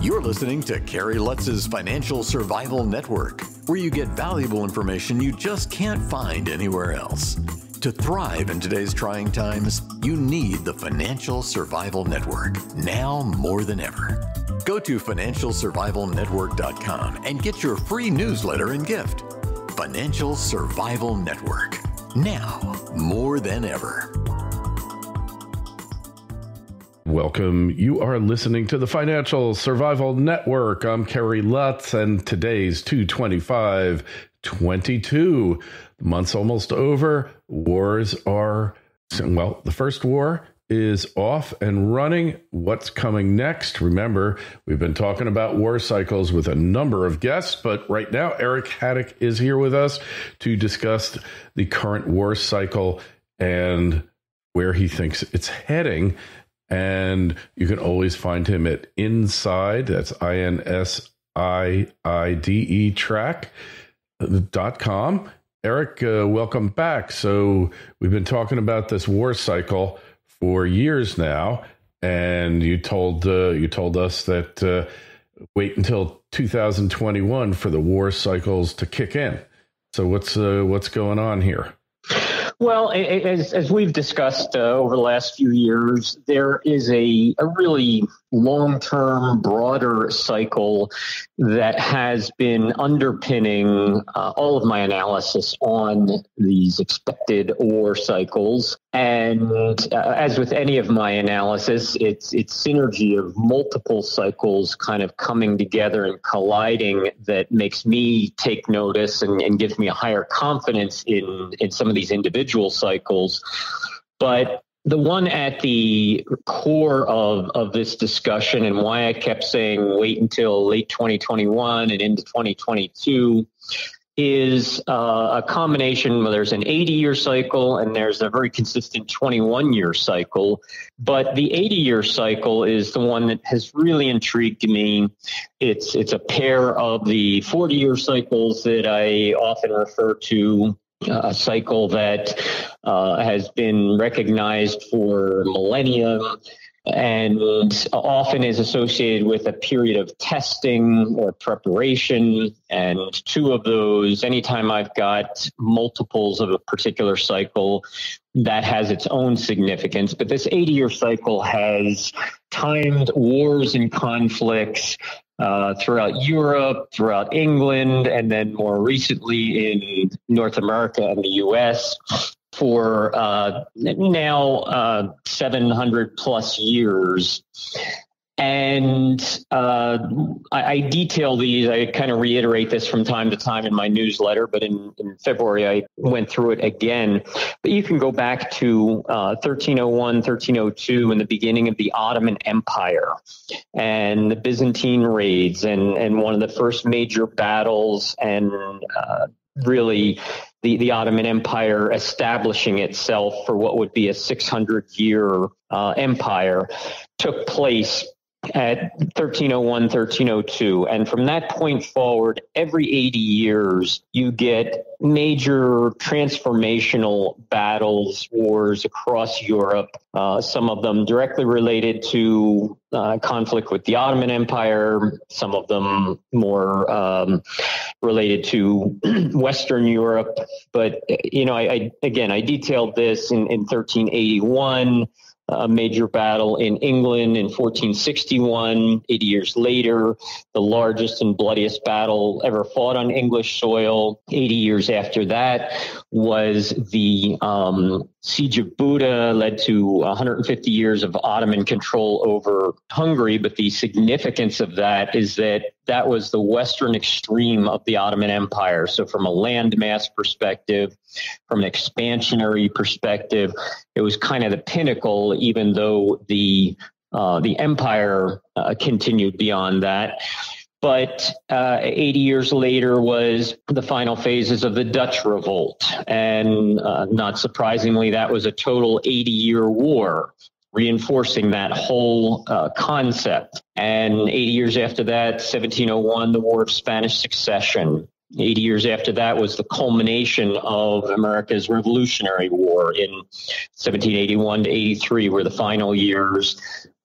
You're listening to Kerry Lutz's Financial Survival Network, where you get valuable information you just can't find anywhere else. To thrive in today's trying times, you need the Financial Survival Network now more than ever. Go to financialsurvivalnetwork.com and get your free newsletter and gift. Financial Survival Network now more than ever. Welcome. You are listening to the Financial Survival Network. I'm Kerry Lutz, and today's 225 22. The month's almost over. Wars are, well, the first war is off and running. What's coming next? Remember, we've been talking about war cycles with a number of guests, but right now, Eric Hadik is here with us to discuss the current war cycle and where he thinks it's heading. And you can always find him at Inside, that's I N S I I D E track dot com. Eric, uh, welcome back. So, we've been talking about this war cycle for years now, and you told uh, you told us that uh, wait until 2021 for the war cycles to kick in. So what's uh, what's going on here? Well, as, as we've discussed uh, over the last few years, there is a, a really long term, broader cycle that has been underpinning uh, all of my analysis on these expected war cycles. And uh, as with any of my analysis, it's it's synergy of multiple cycles kind of coming together and colliding that makes me take notice and, and gives me a higher confidence in in some of these individual cycles. But the one at the core of, of this discussion and why I kept saying wait until late 2021 and into 2022 is uh, a combination where there's an 80 year cycle and there's a very consistent 21 year cycle. But the 80 year cycle is the one that has really intrigued me. It's, it's a pair of the 40 year cycles that I often refer to a cycle that uh, has been recognized for millennia and often is associated with a period of testing or preparation. And two of those, anytime I've got multiples of a particular cycle, that has its own significance. But this 80 year cycle has timed wars and conflicts uh, throughout Europe, throughout England, and then more recently in North America and the US for uh, now uh, 700 plus years. And uh, I, I, detail these. I kind of reiterate this from time to time in my newsletter, but in, in February I went through it again. But you can go back to uh, 1301, 1302, in the beginning of the Ottoman Empire and the Byzantine raids, and, and one of the first major battles, and uh, really the, the Ottoman Empire establishing itself for what would be a 600 year uh, empire took place at 1301, 1302. And from that point forward, every 80 years, you get major transformational battles, wars across Europe, uh, some of them directly related to uh, conflict with the Ottoman Empire, some of them more um, related to Western Europe. But, you know, I, I, again, I detailed this in, in 1381 a major battle in England in 1461, 80 years later, the largest and bloodiest battle ever fought on English soil. 80 years after that was the um, Siege of Buda, led to 150 years of Ottoman control over Hungary. But the significance of that is that that was the western extreme of the Ottoman Empire. So, from a landmass perspective, from an expansionary perspective, it was kind of the pinnacle, even though the uh, the empire uh, continued beyond that. But uh, 80 years later was the final phases of the Dutch Revolt. And uh, not surprisingly, that was a total 80 year war reinforcing that whole uh, concept. And 80 years after that, 1701, the War of Spanish Succession. 80 years after that was the culmination of America's Revolutionary War in 1781 to 83 were the final years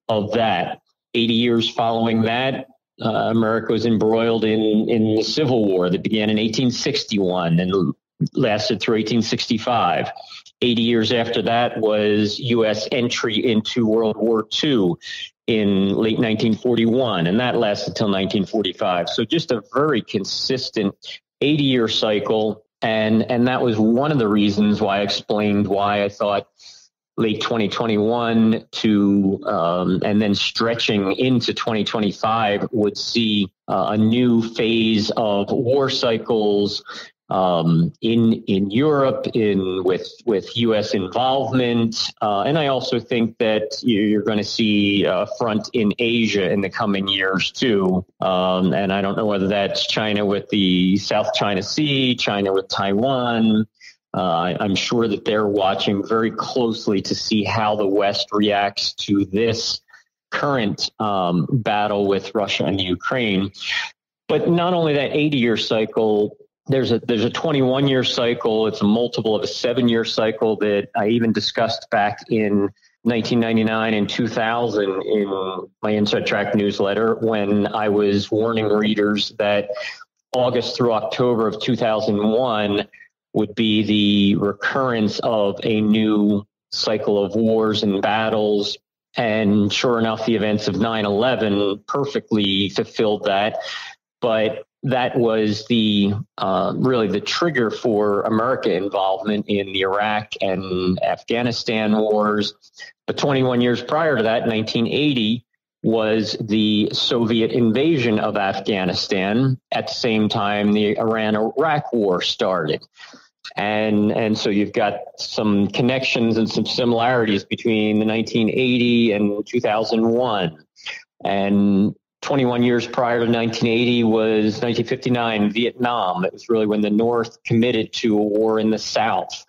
of that. 80 years following that, uh, America was embroiled in, in the Civil War that began in 1861 and lasted through 1865. 80 years after that was U.S. entry into World War II in late 1941, and that lasted until 1945. So just a very consistent 80 year cycle. And, and that was one of the reasons why I explained why I thought late 2021 to um, and then stretching into 2025 would see uh, a new phase of war cycles um, in in Europe, in with with U.S. involvement, uh, and I also think that you're going to see a front in Asia in the coming years too. Um, and I don't know whether that's China with the South China Sea, China with Taiwan. Uh, I'm sure that they're watching very closely to see how the West reacts to this current um, battle with Russia and Ukraine. But not only that 80 year cycle, there's a there's a 21 year cycle. It's a multiple of a seven year cycle that I even discussed back in 1999 and 2000 in my INSIIDE Track newsletter when I was warning readers that August through October of 2001 would be the recurrence of a new cycle of wars and battles. And sure enough, the events of 9 11 perfectly fulfilled that. But that was the uh, really the trigger for America involvement in the Iraq and Afghanistan wars. But 21 years prior to that, 1980, was the Soviet invasion of Afghanistan. At the same time, the Iran Iraq war started. And, and so you've got some connections and some similarities between the 1980 and 2001. And 21 years prior to 1980 was 1959 Vietnam. It was really when the North committed to a war in the South.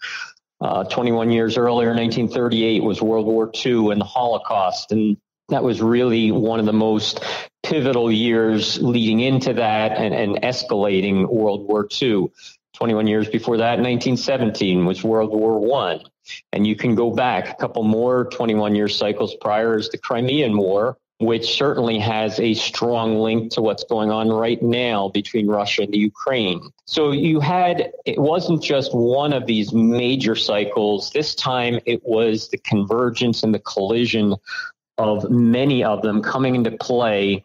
Uh, 21 years earlier, 1938, was World War II and the Holocaust. And that was really one of the most pivotal years leading into that and, and escalating World War II. 21 years before that, 1917 was World War One. And you can go back a couple more 21 year cycles prior is the Crimean War, which certainly has a strong link to what's going on right now between Russia and the Ukraine. So you had, it wasn't just one of these major cycles. This time it was the convergence and the collision of many of them coming into play,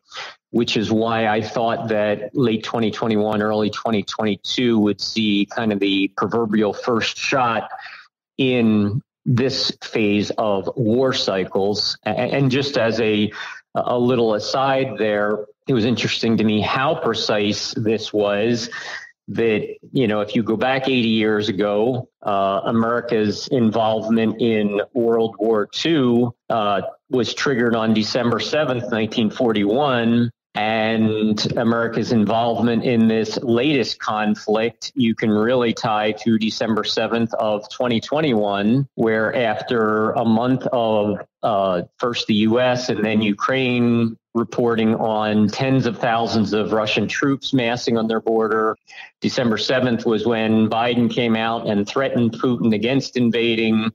which is why I thought that late 2021, early 2022 would see kind of the proverbial first shot in this phase of war cycles. And just as a a little aside there, it was interesting to me how precise this was. That, you know, if you go back 80 years ago, uh, America's involvement in World War II uh, was triggered on December 7th, 1941 and America's involvement in this latest conflict, you can really tie to December 7th of 2021, where after a month of uh, first the U.S. and then Ukraine reporting on tens of thousands of Russian troops massing on their border. December 7th was when Biden came out and threatened Putin against invading,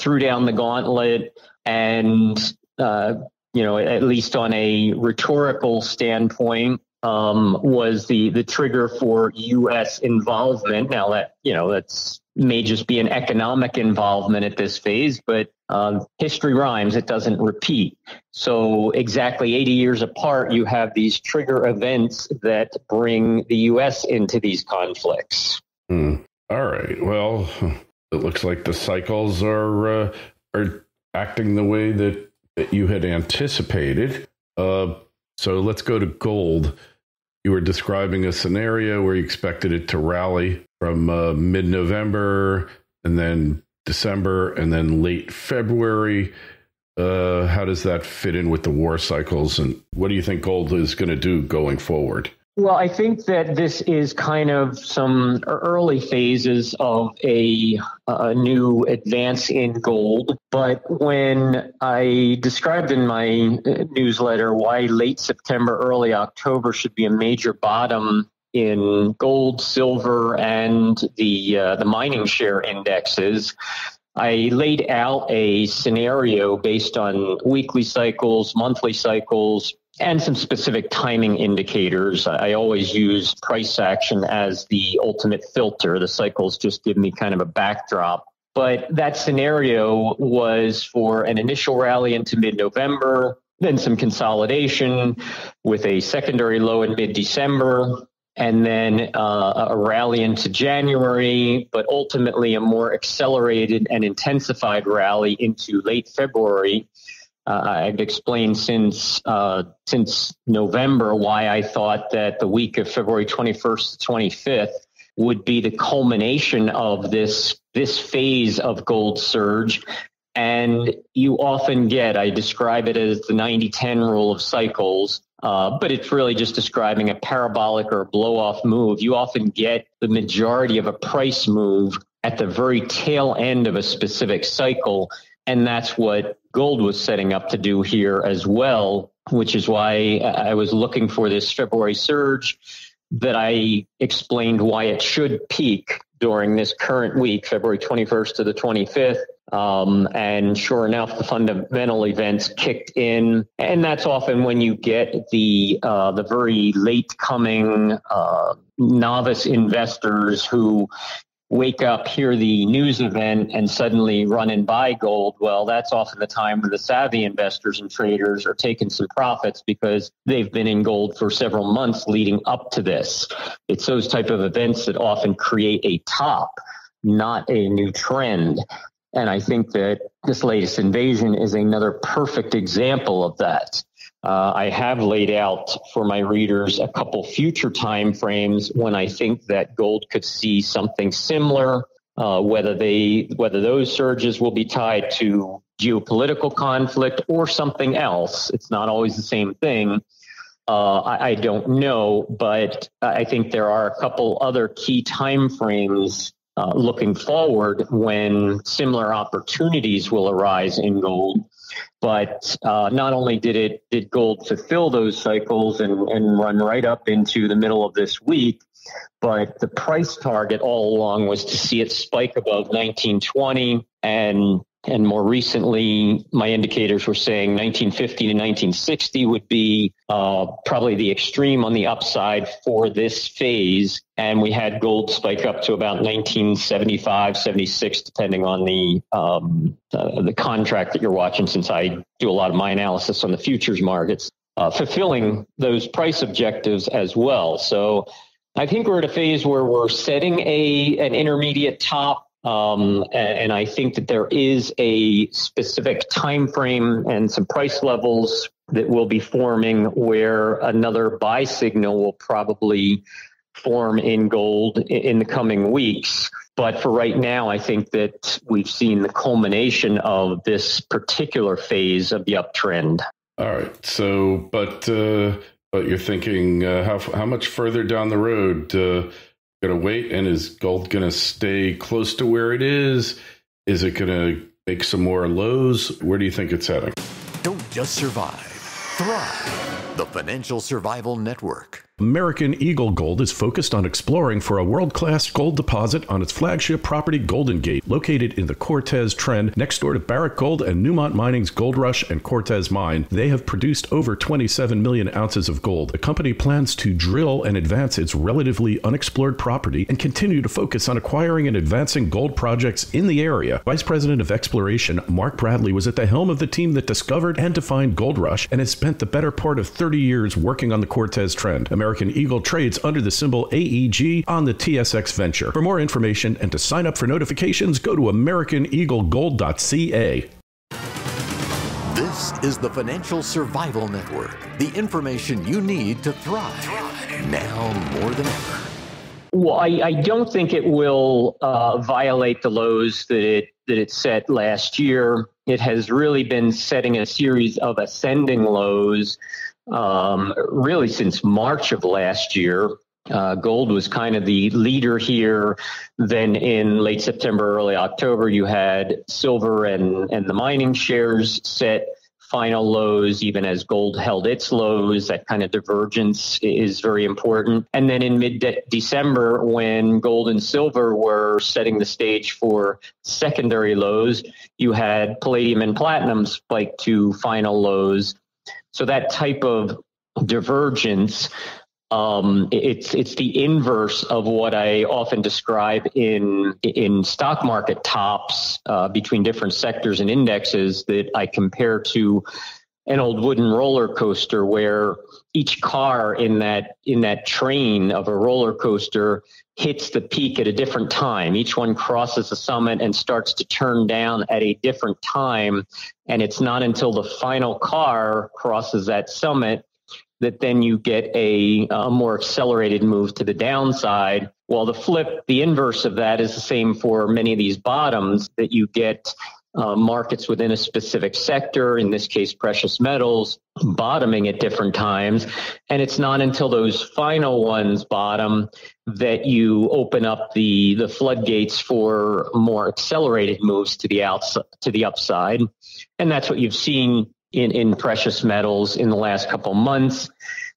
threw down the gauntlet, and uh, you know, at least on a rhetorical standpoint, um, was the the trigger for U.S. involvement. Now that you know that's may just be an economic involvement at this phase, but um, history rhymes; it doesn't repeat. So exactly 80 years apart, you have these trigger events that bring the U.S. into these conflicts. Hmm. All right. Well, it looks like the cycles are uh, are acting the way that that you had anticipated. Uh, so let's go to gold. You were describing a scenario where you expected it to rally from uh, mid November and then December and then late February. Uh, how does that fit in with the war cycles? And what do you think gold is going to do going forward? Well, I think that this is kind of some early phases of a, a, new advance in gold. But when I described in my uh, newsletter why late September, early October should be a major bottom in gold, silver, and the uh, the mining share indexes, I laid out a scenario based on weekly cycles, monthly cycles, and some specific timing indicators. I always use price action as the ultimate filter. The cycles just give me kind of a backdrop. But that scenario was for an initial rally into mid November, then some consolidation with a secondary low in mid December, and then uh, a rally into January, but ultimately a more accelerated and intensified rally into late February. Uh, I've explained since uh, since November why I thought that the week of February 21st to 25th would be the culmination of this this phase of gold surge and you often get, I describe it as the 90 10 rule of cycles, uh, but it's really just describing a parabolic or a blow off move. You often get the majority of a price move at the very tail end of a specific cycle. And that's what gold was setting up to do here as well, which is why I was looking for this February surge that I explained why it should peak during this current week, February 21st to the 25th. Um, and sure enough, the fundamental events kicked in, and that's often when you get the uh, the very late coming uh, novice investors who wake up, hear the news event, and suddenly run and buy gold, well, that's often the time when the savvy investors and traders are taking some profits because they've been in gold for several months leading up to this. It's those type of events that often create a top, not a new trend. And I think that this latest invasion is another perfect example of that. Uh, I have laid out for my readers a couple future time frames when I think that gold could see something similar. Uh, whether they whether those surges will be tied to geopolitical conflict or something else, it's not always the same thing. Uh, I, I, don't know, but I think there are a couple other key time frames uh, looking forward when similar opportunities will arise in gold. But uh, not only did it did gold fulfill those cycles and, and run right up into the middle of this week, but the price target all along was to see it spike above 1920 and and more recently, my indicators were saying 1950 to 1960 would be uh, probably the extreme on the upside for this phase. And we had gold spike up to about 1975, 76, depending on the um, uh, the contract that you're watching. Since I do a lot of my analysis on the futures markets, uh, fulfilling those price objectives as well. So I think we're at a phase where we're setting a an intermediate top um, and, I think that there is a specific time frame and some price levels that will be forming where another buy signal will probably form in gold in the coming weeks. But for right now, I think that we've seen the culmination of this particular phase of the uptrend. All right. So, but uh, but you're thinking uh, how how much further down the road? Uh, going to wait? And is gold going to stay close to where it is? Is it going to make some more lows? Where do you think it's heading? Don't just survive, thrive. The Financial Survival Network. American Eagle Gold is focused on exploring for a world class gold deposit on its flagship property, Golden Gate, located in the Cortez Trend next door to Barrick Gold and Newmont Mining's Gold Rush and Cortez Mine. They have produced over 27 million ounces of gold. The company plans to drill and advance its relatively unexplored property and continue to focus on acquiring and advancing gold projects in the area. Vice President of Exploration Mark Bradley was at the helm of the team that discovered and defined Gold Rush and has spent the better part of 30 years working on the Cortez Trend. American Eagle trades under the symbol AEG on the TSX Venture. For more information and to sign up for notifications, go to AmericanEagleGold.ca. This is the Financial Survival Network, the information you need to thrive, now more than ever. Well, I, I don't think it will uh, violate the lows that it that it set last year. It has really been setting a series of ascending lows um, really since March of last year. Uh, gold was kind of the leader here. Then in late September, early October, you had silver and, and the mining shares set final lows, even as gold held its lows. That kind of divergence is very important. And then in mid December, when gold and silver were setting the stage for secondary lows, you had palladium and platinum spike to final lows. So that type of divergence um, it's it's the inverse of what I often describe in in stock market tops uh, between different sectors and indexes that I compare to an old wooden roller coaster where each car in that in that train of a roller coaster hits the peak at a different time. Each one crosses the summit and starts to turn down at a different time. And it's not until the final car crosses that summit that then you get a, a, more accelerated move to the downside. While the flip, the inverse of that is the same for many of these bottoms that you get uh, markets within a specific sector, in this case, precious metals, bottoming at different times. And it's not until those final ones bottom that you open up the, the floodgates for more accelerated moves to the outside, to the upside. And that's what you've seen in, in precious metals in the last couple months.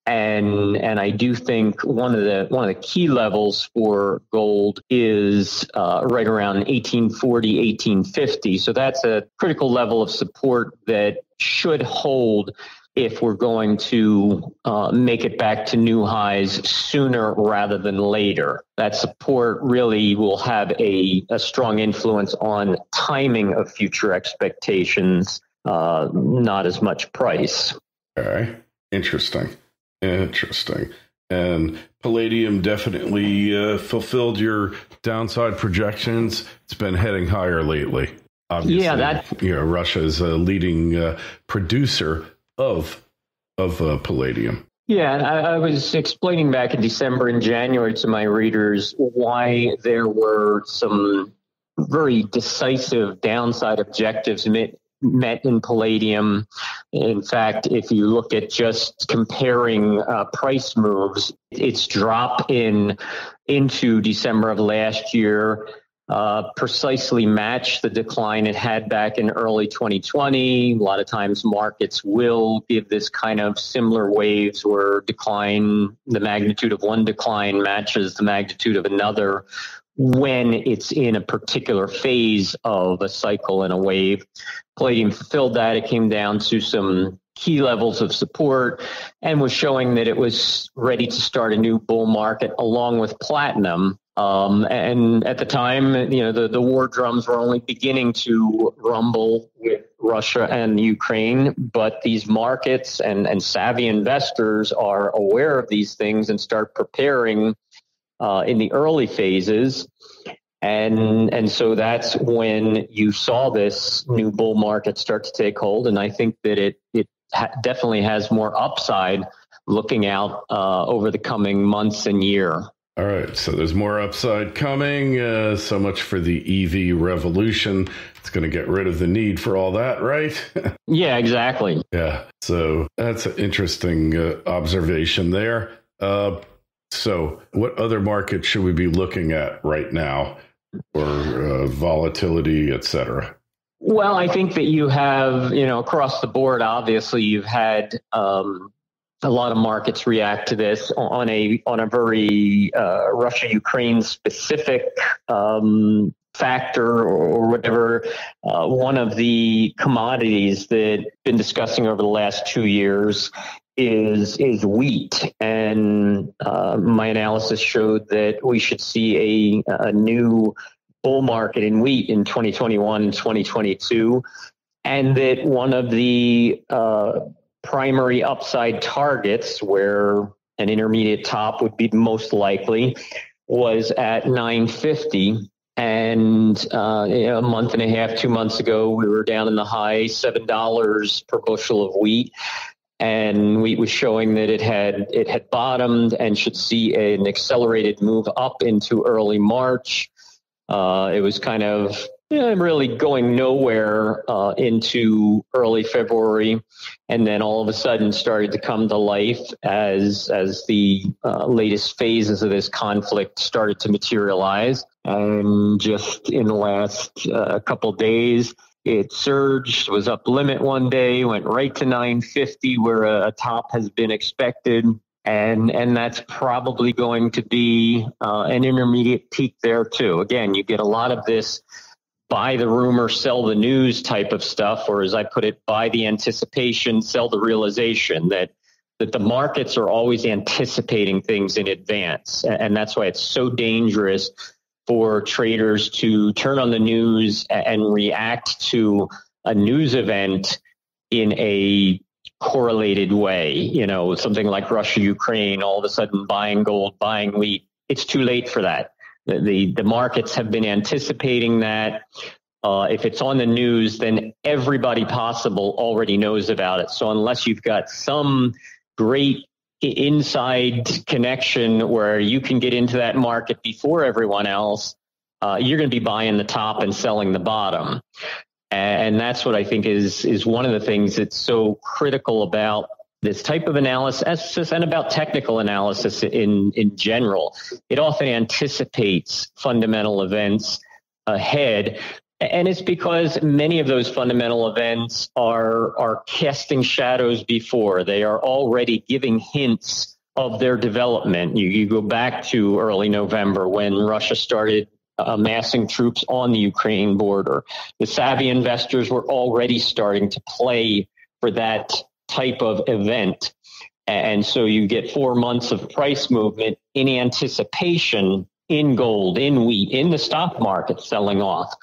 And and I do think one of the one of the key levels for gold is uh, right around 1840, 1850. So that's a critical level of support that should hold if we're going to uh, make it back to new highs sooner rather than later. That support really will have a, a strong influence on timing of future expectations uh, not as much price. Okay, interesting, interesting. And Palladium definitely uh, fulfilled your downside projections. It's been heading higher lately. Obviously, yeah, that you know Russia is a leading uh, producer of of uh, palladium. Yeah, I, I, was explaining back in December and January to my readers why there were some very decisive downside objectives met in palladium. In fact, if you look at just comparing uh, price moves, its drop in into December of last year uh, precisely matched the decline it had back in early 2020. A lot of times markets will give this kind of similar waves where decline, the magnitude of one decline matches the magnitude of another when it's in a particular phase of a cycle and a wave. Palladium fulfilled that. It came down to some key levels of support and was showing that it was ready to start a new bull market along with platinum. Um, and at the time, you know, the, the war drums were only beginning to rumble with Russia and Ukraine, but these markets and, and savvy investors are aware of these things and start preparing uh, in the early phases. And, and so that's when you saw this new bull market start to take hold. And I think that it, it ha- definitely has more upside looking out uh, over the coming months and year. All right, so there's more upside coming. Uh, so much for the EV revolution. It's going to get rid of the need for all that, right? yeah, exactly. Yeah, so that's an interesting uh, observation there. Uh, so, what other markets should we be looking at right now for uh, volatility, et cetera? Well, I think that you have, you know, across the board, obviously, you've had um, a lot of markets react to this on a on a very uh, Russia Ukraine specific um, factor or whatever. Uh, one of the commodities that been discussing over the last two years is is wheat, and uh, my analysis showed that we should see a, a new bull market in wheat in 2021 2022, and that one of the uh, primary upside targets, where an intermediate top would be most likely, was at 950. And uh, a month and a half, two months ago, we were down in the high seven dollars per bushel of wheat and we was showing that it had it had bottomed and should see an accelerated move up into early March. Uh, it was kind of really going nowhere uh, into early February, and then all of a sudden started to come to life as as the uh, latest phases of this conflict started to materialize. And just in the last uh, couple days, it surged, was up limit one day, went right to 950 where a, a top has been expected. And, and that's probably going to be uh, an intermediate peak there too. Again, you get a lot of this buy the rumor, sell the news type of stuff, or as I put it, buy the anticipation, sell the realization that that the markets are always anticipating things in advance. And that's why it's so dangerous for traders to turn on the news and react to a news event in a correlated way. You know, something like Russia, Ukraine, all of a sudden buying gold, buying wheat. It's too late for that. The, the, the markets have been anticipating that. Uh, if it's on the news, then everybody possible already knows about it. So unless you've got some great inside connection where you can get into that market before everyone else, uh, you're going to be buying the top and selling the bottom. And that's what I think is is one of the things that's so critical about this type of analysis and about technical analysis in, in general. It often anticipates fundamental events ahead. And it's because many of those fundamental events are, are casting shadows before. They are already giving hints of their development. You, you go back to early November when Russia started uh, amassing troops on the Ukraine border. The savvy investors were already starting to play for that type of event. And so you get four months of price movement in anticipation in gold, in wheat, in the stock market selling off.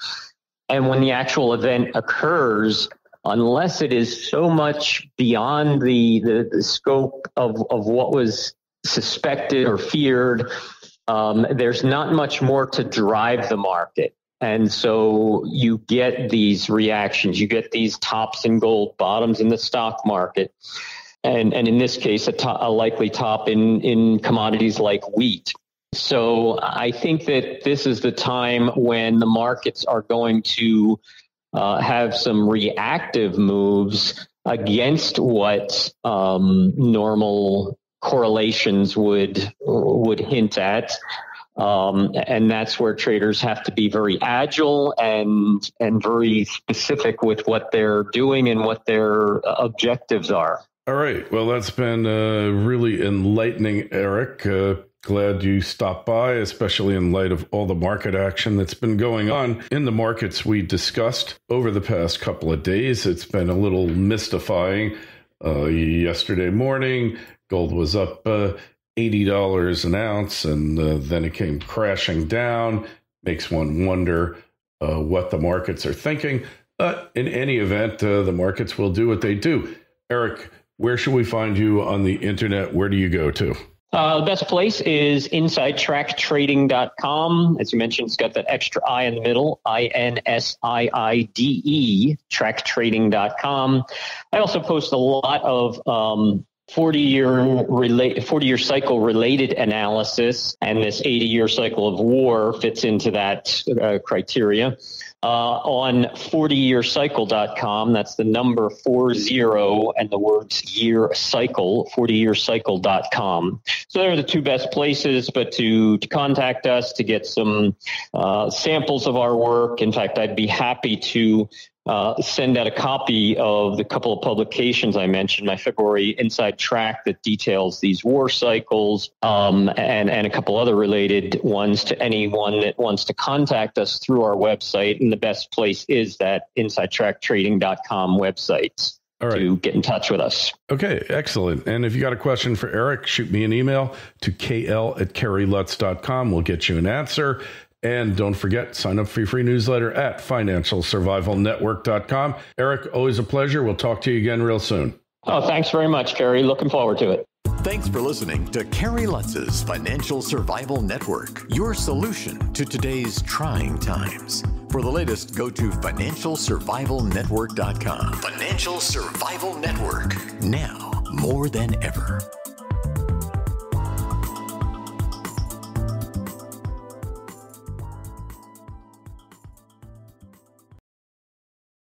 And when the actual event occurs, unless it is so much beyond the, the, the scope of, of what was suspected or feared, um, there's not much more to drive the market. And so you get these reactions, you get these tops in gold, bottoms in the stock market, and, and in this case, a, a likely top in, in commodities like wheat. So I think that this is the time when the markets are going to uh, have some reactive moves against what um, normal correlations would would hint at. Um, and that's where traders have to be very agile and and very specific with what they're doing and what their objectives are. All right. Well, that's been uh, really enlightening, Eric. Uh, glad you stopped by, especially in light of all the market action that's been going on in the markets we discussed over the past couple of days. It's been a little mystifying. Uh, yesterday morning, gold was up uh, $80 an ounce, and uh, then it came crashing down. Makes one wonder uh, what the markets are thinking. But in any event, uh, the markets will do what they do. Eric, where should we find you on the internet? Where do you go to? Uh, the best place is insidetracktrading.com. As you mentioned, it's got that extra I in the middle, I N S I I D E, tracktrading.com. I also post a lot of um, 40 year relate 40 year cycle related analysis and this 80 year cycle of war fits into that uh, criteria uh, on 40yearcycle.com that's the number 40 and the words year cycle 40yearcycle.com so they're the two best places but to, to contact us to get some uh, samples of our work. In fact i'd be happy to uh, send out a copy of the couple of publications I mentioned, my February INSIIDE Track that details these war cycles, um, and, and a couple other related ones to anyone that wants to contact us through our website. And the best place is that InsideTrackTrading.com website. Right. To get in touch with us. Okay, excellent. And if you got a question for Eric, shoot me an email to kl at kerrylutz.com. We'll get you an answer. And don't forget, sign up for your free newsletter at financialsurvivalnetwork.com. Eric, always a pleasure. We'll talk to you again real soon. Oh, thanks very much, Kerry. Looking forward to it. Thanks for listening to Kerry Lutz's Financial Survival Network, your solution to today's trying times. For the latest, go to financialsurvivalnetwork.com. Financial Survival Network, now more than ever.